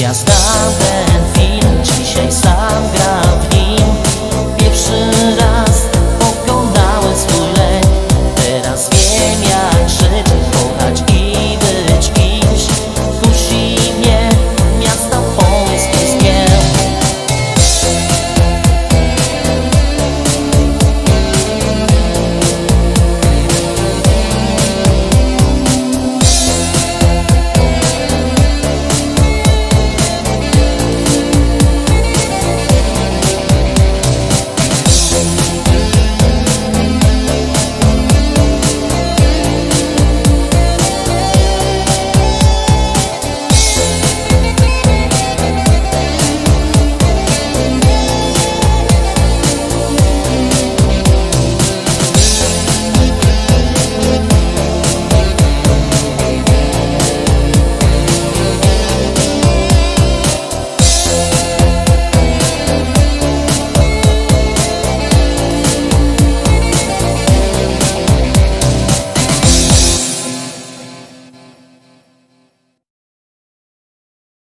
Ja znam ten film, dzisiaj sam gram w nim.